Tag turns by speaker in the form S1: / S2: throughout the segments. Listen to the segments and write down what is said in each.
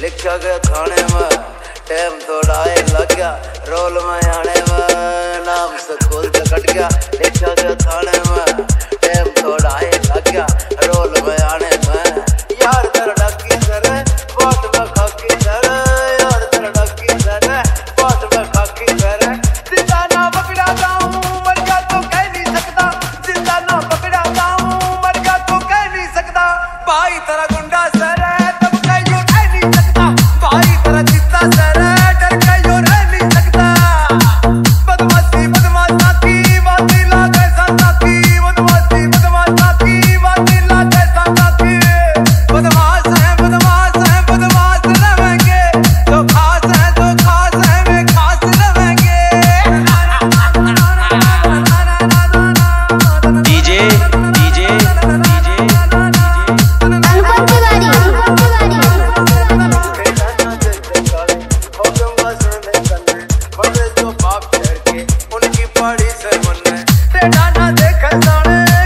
S1: लिखा गया खाने में। टाइम थोड़ा आए, लग गया रोल में आने में। नाम स्कूल से कट गया, लिखा गया खाने में। ਪੜੀ ਸੇ ਮੰਨੇ ਤੇ ਡਾਨਾ ਦੇਖਣ ਸਾਲੇ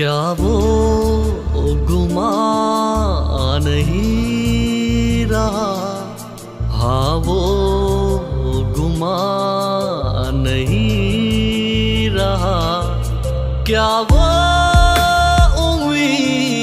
S2: क्या वो गुमा नहीं रहा? हाँ वो गुमा नहीं रहा। क्या वो उम्मीद